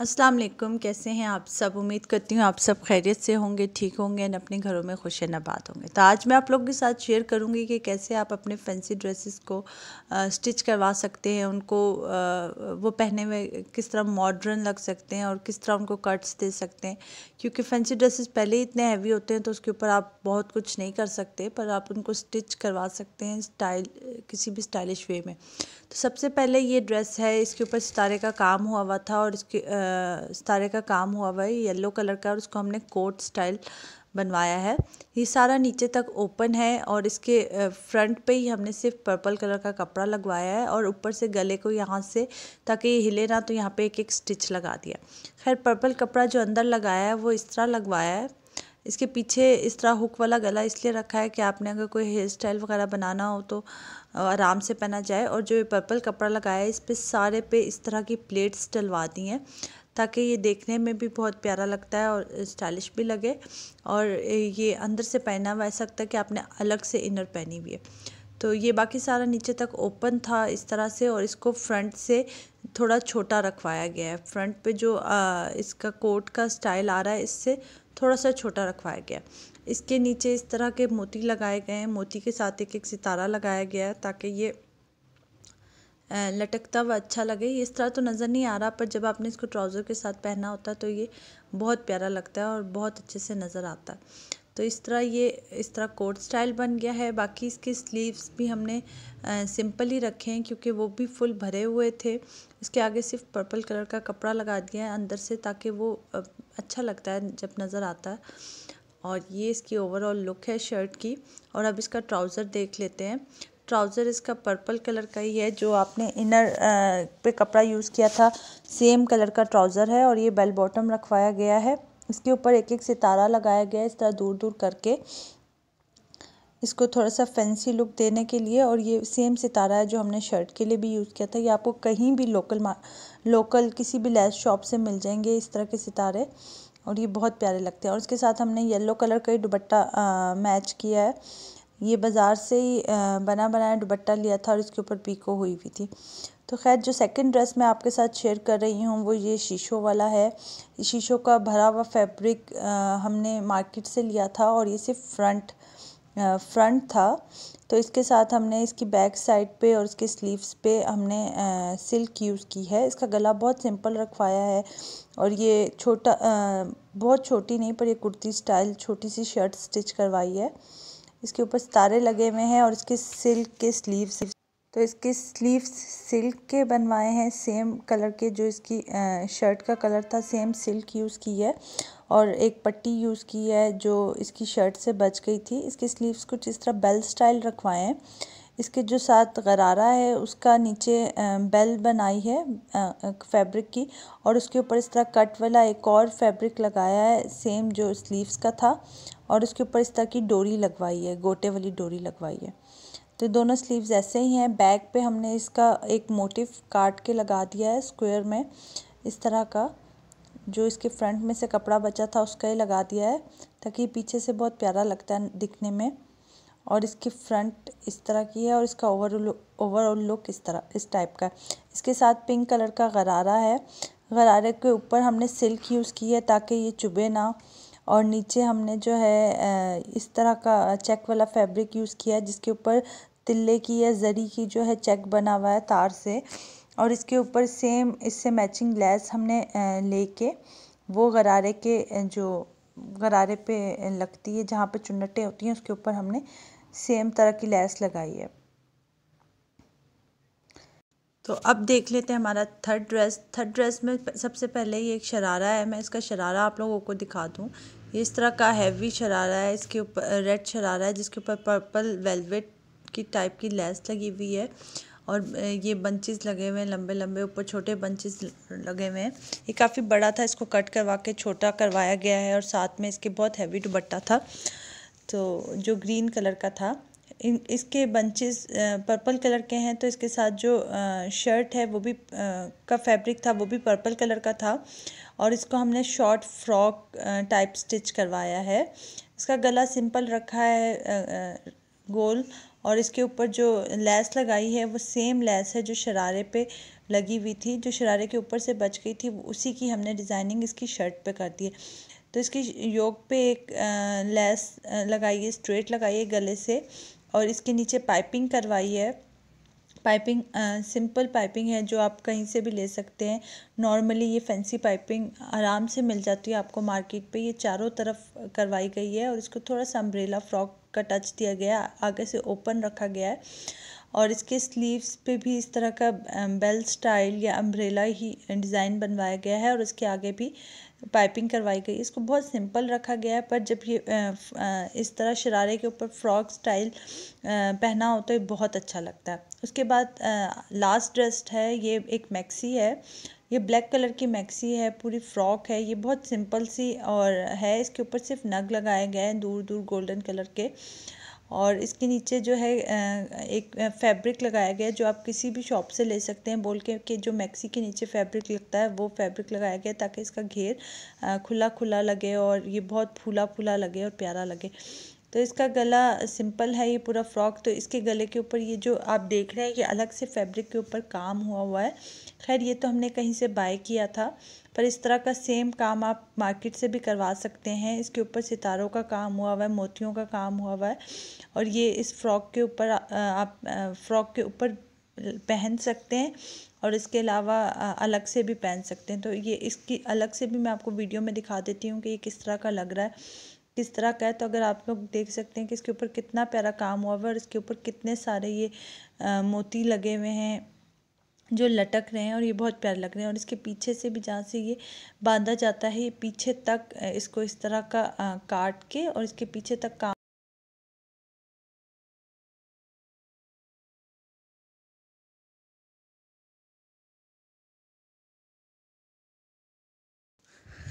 अस्सलाम वालेकुम कैसे हैं आप सब? उम्मीद करती हूँ आप सब खैरियत से होंगे ठीक होंगे और अपने घरों में खुश नबाद होंगे। तो आज मैं आप लोगों के साथ शेयर करूँगी कि कैसे आप अपने फैंसी ड्रेसेस को आ, स्टिच करवा सकते हैं उनको आ, वो पहने में किस तरह मॉडर्न लग सकते हैं और किस तरह उनको कट्स दे सकते हैं। क्योंकि फैंसी ड्रेसेस पहले ही इतने हैवी होते हैं तो उसके ऊपर आप बहुत कुछ नहीं कर सकते पर आप उनको स्टिच करवा सकते हैं स्टाइल किसी भी स्टाइलिश वे में। तो सबसे पहले ये ड्रेस है इसके ऊपर सितारे का काम हुआ हुआ था और इसके सितारे का काम हुआ हुआ है येलो कलर का और उसको हमने कोट स्टाइल बनवाया है। ये सारा नीचे तक ओपन है और इसके फ्रंट पे ही हमने सिर्फ़ पर्पल कलर का कपड़ा लगवाया है और ऊपर से गले को यहाँ से ताकि ये हिले ना तो यहाँ पे एक एक स्टिच लगा दिया। खैर पर्पल कपड़ा जो अंदर लगाया है वो इस तरह लगवाया है। इसके पीछे इस तरह हुक वाला गला इसलिए रखा है कि आपने अगर कोई हेयर स्टाइल वगैरह बनाना हो तो आराम से पहना जाए और जो ये पर्पल कपड़ा लगाया है, इस पर सारे पे इस तरह की प्लेट्स डलवा दी हैं ताकि ये देखने में भी बहुत प्यारा लगता है और स्टाइलिश भी लगे और ये अंदर से पहना हुआ ऐसा लगता है कि आपने अलग से इनर पहनी हुई है। तो ये बाकी सारा नीचे तक ओपन था इस तरह से और इसको फ्रंट से थोड़ा छोटा रखवाया गया है। फ्रंट पे जो इसका कोट का स्टाइल आ रहा है, इससे थोड़ा सा छोटा रखवाया गया इसके नीचे इस तरह के मोती लगाए गए हैं। मोती के साथ एक एक सितारा लगाया गया है ताकि ये लटकता हुआ अच्छा लगे। इस तरह तो नज़र नहीं आ रहा, पर जब आपने इसको ट्राउज़र के साथ पहना होता है तो ये बहुत प्यारा लगता है और बहुत अच्छे से नज़र आता। है तो इस तरह ये, इस तरह कोट स्टाइल बन गया है। बाकी इसके स्लीव्स भी हमने सिंपल ही रखे हैं क्योंकि वो भी फुल भरे हुए थे। इसके आगे सिर्फ़ पर्पल कलर का कपड़ा लगा दिया है अंदर से ताकि वो अच्छा लगता है जब नज़र आता है। और ये इसकी ओवरऑल लुक है शर्ट की। और अब इसका ट्राउज़र देख लेते हैं। ट्राउज़र इसका पर्पल कलर का ही है, जो आपने इनर पे कपड़ा यूज़ किया था। सेम कलर का ट्राउज़र है और ये बेल बॉटम रखवाया गया है। इसके ऊपर एक एक सितारा लगाया गया है, इस तरह दूर दूर करके। इसको थोड़ा सा फैंसी लुक देने के लिए और ये सेम सितारा है जो हमने शर्ट के लिए भी यूज़ किया था। ये आपको कहीं भी लोकल लोकल किसी भी लेस शॉप से मिल जाएँगे इस तरह के सितारे और ये बहुत प्यारे लगते हैं। और उसके साथ हमने येलो कलर का ही दुपट्टा मैच किया है। ये बाज़ार से ही बना बनाया दुपट्टा लिया था और इसके ऊपर पीको हुई हुई थी। तो खैर, जो सेकंड ड्रेस मैं आपके साथ शेयर कर रही हूँ, वो ये शीशों वाला है। शीशों का भरा हुआ फैब्रिक हमने मार्केट से लिया था और ये सिर्फ़ फ्रंट फ्रंट था। तो इसके साथ हमने इसकी बैक साइड पे और इसके स्लीव्स पे हमने सिल्क यूज़ की है। इसका गला बहुत सिंपल रखवाया है और ये छोटा बहुत छोटी नहीं, पर ये कुर्ती स्टाइल छोटी सी शर्ट स्टिच करवाई है। इसके ऊपर सितारे लगे हुए हैं और इसके सिल्क के स्लीव्स तो इसके स्लीव्स सिल्क के बनवाए हैं, सेम कलर के जो इसकी शर्ट का कलर था, सेम सिल्क यूज़ की है और एक पट्टी यूज़ की है जो इसकी शर्ट से बच गई थी। इसके स्लीव्स कुछ इस तरह बेल स्टाइल रखवाए हैं। इसके जो साथ गरारा है, उसका नीचे बेल बनाई है फैब्रिक की और उसके ऊपर इस तरह कट वाला एक और फैब्रिक लगाया है, सेम जो स्लीव्स का था और उसके ऊपर इस तरह की डोरी लगवाई है, गोटे वाली डोरी लगवाई है। तो दोनों स्लीव्स ऐसे ही हैं। बैक पे हमने इसका एक मोटिव काट के लगा दिया है स्क्वायर में, इस तरह का, जो इसके फ्रंट में से कपड़ा बचा था उसका ही लगा दिया है, ताकि पीछे से बहुत प्यारा लगता है दिखने में। और इसकी फ्रंट इस तरह की है और इसका ओवर ओवरऑल लुक इस तरह, इस टाइप का इसके साथ पिंक कलर का गरारा है। गरारे के ऊपर हमने सिल्क यूज़ की है ताकि ये चुभे ना। और नीचे हमने जो है इस तरह का चेक वाला फैब्रिक यूज़ किया है जिसके ऊपर तिल्ले की या ज़री की जो है चेक बना हुआ है तार से। और इसके ऊपर सेम इससे मैचिंग लेस हमने लेके वो गरारे के जो गरारे पे लगती है जहाँ पे चुन्नटें होती हैं उसके ऊपर हमने सेम तरह की लेस लगाई है। तो अब देख लेते हैं हमारा थर्ड ड्रेस। थर्ड ड्रेस में सबसे पहले ये एक शरारा है। मैं इसका शरारा आप लोगों को दिखा दूँ। इस तरह का हैवी शरारा है, इसके ऊपर रेड शरारा है, जिसके ऊपर पर्पल वेलवेट की टाइप की लेस लगी हुई है। और ये बंचेस लगे हुए हैं लंबे लंबे ऊपर छोटे बंचेस लगे हुए हैं। ये काफ़ी बड़ा था, इसको कट करवा के छोटा करवाया गया है और साथ में इसके बहुत हैवी दुबट्टा था। तो जो ग्रीन कलर का था। इन, इसके बंचेस पर्पल कलर के हैं तो इसके साथ जो शर्ट है, वो भी का फैब्रिक था, वो भी पर्पल कलर का था। और इसको हमने शॉर्ट फ्रॉक टाइप स्टिच करवाया है। इसका गला सिंपल रखा है गोल। और इसके ऊपर जो लैस लगाई है, वो सेम लैस है जो शरारे पे लगी हुई थी। जो शरारे के ऊपर से बच गई थी उसी की हमने डिज़ाइनिंग इसकी शर्ट पे कर दी है। तो इसकी योग पे एक लेस लगाइए स्ट्रेट लगाइए गले से। और इसके नीचे पाइपिंग करवाई है। पाइपिंग सिंपल पाइपिंग है जो आप कहीं से भी ले सकते हैं। नॉर्मली ये फैंसी पाइपिंग आराम से मिल जाती है आपको मार्केट पे। ये चारों तरफ़ करवाई गई है और इसको थोड़ा सा अम्ब्रेला फ्रॉक का टच दिया गया आगे से ओपन रखा गया है और इसके स्लीव्स पे भी इस तरह का बेल स्टाइल या अम्ब्रेला ही डिज़ाइन बनवाया गया है और इसके आगे भी पाइपिंग करवाई गई। इसको बहुत सिंपल रखा गया है, पर जब ये इस तरह शरारे के ऊपर फ्रॉक स्टाइल पहना हो तो ये बहुत अच्छा लगता है। उसके बाद लास्ट ड्रेस है, ये एक मैक्सी है। ये ब्लैक कलर की मैक्सी है, पूरी फ्रॉक है। ये बहुत सिंपल सी और है, इसके ऊपर सिर्फ़ नग लगाए गए हैं दूर दूर गोल्डन कलर के। और इसके नीचे जो है एक फैब्रिक लगाया गया है जो आप किसी भी शॉप से ले सकते हैं। बोल के, कि जो मैक्सी के नीचे फैब्रिक लगता है, वो फैब्रिक लगाया गया ताकि इसका घेर खुला खुला लगे और ये बहुत फूला फूला लगे और प्यारा लगे। तो इसका गला सिंपल है, ये पूरा फ्रॉक तो इसके गले के ऊपर ये जो आप देख रहे हैं, ये अलग से फैब्रिक के ऊपर काम हुआ हुआ है। खैर, ये तो हमने कहीं से बाय किया था, पर इस तरह का सेम काम आप मार्केट से भी करवा सकते हैं। इसके ऊपर सितारों का काम हुआ हुआ है, मोतियों का काम हुआ हुआ है, और ये इस फ्रॉक के ऊपर आप फ्रॉक के ऊपर पहन सकते हैं, और इसके अलावा अलग से भी पहन सकते हैं। तो ये इसकी, अलग से भी मैं आपको वीडियो में दिखा देती हूँ कि ये किस तरह का लग रहा है। किस तरह का है तो अगर आप लोग देख सकते हैं कि इसके ऊपर कितना प्यारा काम हुआ हुआ है और इसके ऊपर कितने सारे ये आ, मोती लगे हुए हैं जो लटक रहे हैं और ये बहुत प्यारे लग रहे हैं। और इसके पीछे से भी जहाँ से ये बांधा जाता है ये पीछे तक इसको इस तरह का आ, काट के और इसके पीछे तक काम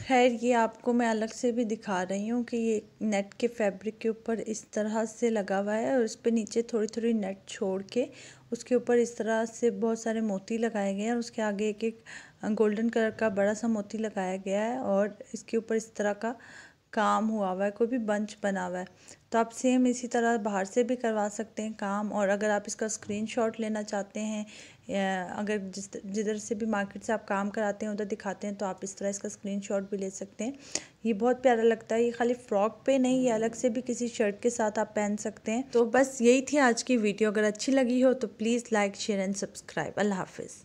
खैर, ये आपको मैं अलग से भी दिखा रही हूँ कि ये नेट के फैब्रिक के ऊपर इस तरह से लगा हुआ है और उस पर नीचे थोड़ी थोड़ी नेट छोड़ के उसके ऊपर इस तरह से बहुत सारे मोती लगाए गए हैं और उसके आगे एक एक गोल्डन कलर का बड़ा सा मोती लगाया गया है और इसके ऊपर इस तरह का काम हुआ हुआ है, कोई भी बंच बना हुआ है। तो आप सेम इसी तरह बाहर से भी करवा सकते हैं काम और अगर आप इसका स्क्रीनशॉट लेना चाहते हैं अगर जिस जिधर से भी मार्केट से आप काम कराते हैं, उधर दिखाते हैं तो आप इस तरह इसका स्क्रीनशॉट भी ले सकते हैं। ये बहुत प्यारा लगता है। ये खाली फ्रॉक पे नहीं, ये अलग से भी किसी शर्ट के साथ आप पहन सकते हैं। तो बस यही थी आज की वीडियो अगर अच्छी लगी हो तो please like share and subscribe अल्लाह हाफिज़।